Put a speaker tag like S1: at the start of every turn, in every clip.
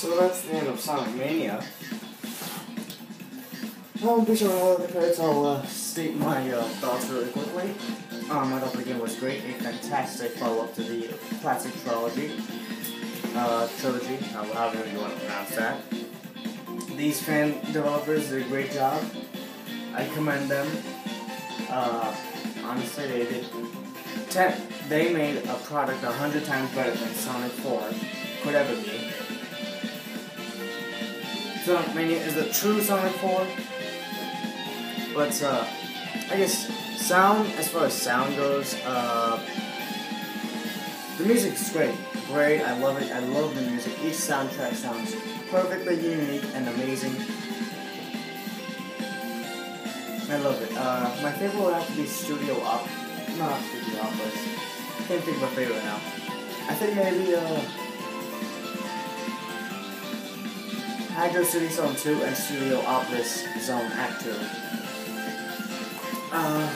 S1: So that's the end of Sonic Mania. I won't be showing all the credits, I'll uh, state my uh, thoughts really quickly. Um, I thought the game was great, a fantastic follow-up to the classic trilogy. Uh, trilogy, however you want to pronounce that. These fan developers did a great job. I commend them. Uh, honestly, they did. Ten, they made a product a hundred times better than Sonic 4 could ever be. Sonic Mania is the true Sonic 4. But, uh, I guess, sound, as far as sound goes, uh, the music's great. Great, I love it. I love the music. Each soundtrack sounds perfectly unique and amazing. I love it. Uh, my favorite would have to be Studio Op. Not Studio Opera. Can't think of a favorite now. I think maybe, uh, Hydrocity Zone 2 and Studiopolis Zone Act 2. Uh,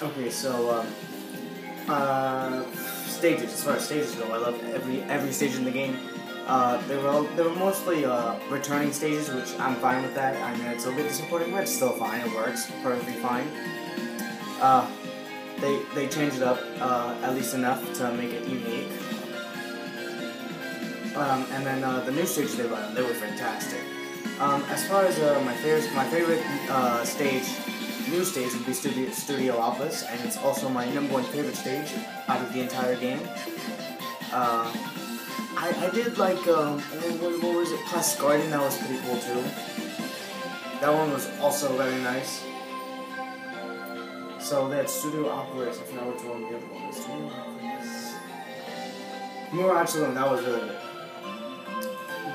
S1: okay, so, um, uh, stages, as far as stages go, I love every every stage in the game. Uh, they were all, they were mostly uh, returning stages, which I'm fine with that. I mean, it's a little bit disappointing, but it's still fine. It works perfectly fine. Uh, they they changed it up uh, at least enough to make it unique. Um, and then uh, the new stages they run, they were fantastic. Um, as far as uh, my favorite, my favorite uh, stage, new stage would be Studio Studiopolis, and it's also my number one favorite stage out of the entire game. Uh, I, I did like um, what, what was it, Press Garden? That was pretty cool too. That one was also very nice. So they had Studiopolis. I forgot which one the other one was. Studiopolis. Mirage Saloon. That was really good.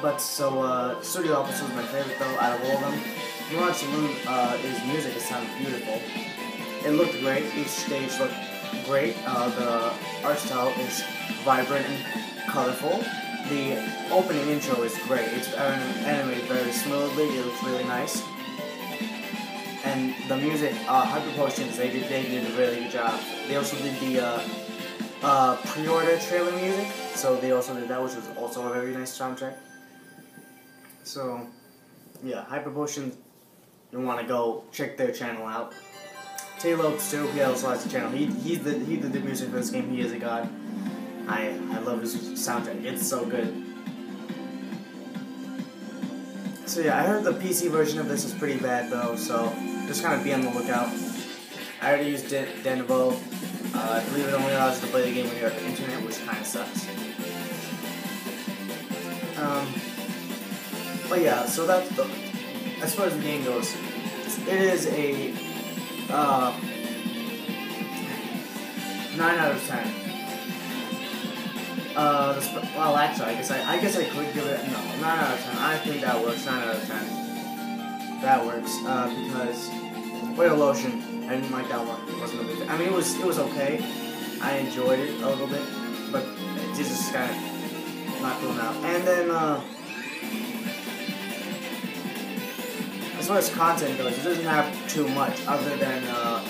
S1: But so, uh, Studiopolis was my favorite though out of all of them. Mirage Saloon, uh, is music, it sounded beautiful. It looked great, each stage looked great. Uh, the art style is vibrant and colorful. The opening intro is great. It's animated very smoothly, it looks really nice. And the music, uh, Hyper Potions, they did, they did a really good job. They also did the, uh, uh, pre-order trailer music, so they also did that, which was also a very nice soundtrack. So, yeah, Hyper Potion, you want to go check their channel out. Taylor too, he has a channel. He he's the he did the music for this game. He is a god. I I love his soundtrack. It's so good. So yeah, I heard the PC version of this is pretty bad though. So just kind of be on the lookout. I already used Den Denuvo. Uh, I believe it only allows you to play the game when you're at the internet, which kind of sucks. Um, but yeah, so that's the, as far as the game goes, it is a uh, 9 out of 10. Uh, well, actually, I guess I, I guess I could give it no 9 out of 10. I think that works. 9 out of 10. That works uh, because Oil Ocean. I didn't like that one. It wasn't a big. I mean, it was it was okay. I enjoyed it a little bit, but it just kind of not cool now. And then. Uh, as far as content goes, it doesn't have too much other than uh,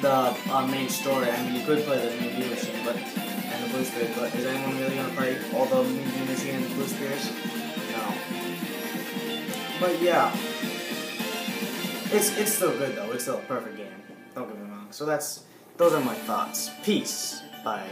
S1: the uh, main story. I mean, you could play the Mean Bean Machine, but and the Blue Sphere, but is anyone really gonna play all the Mean Bean Machine and the Blue Spheres? No. But yeah, it's it's still good though. It's still a perfect game. Don't get me wrong. So that's those are my thoughts. Peace. Bye.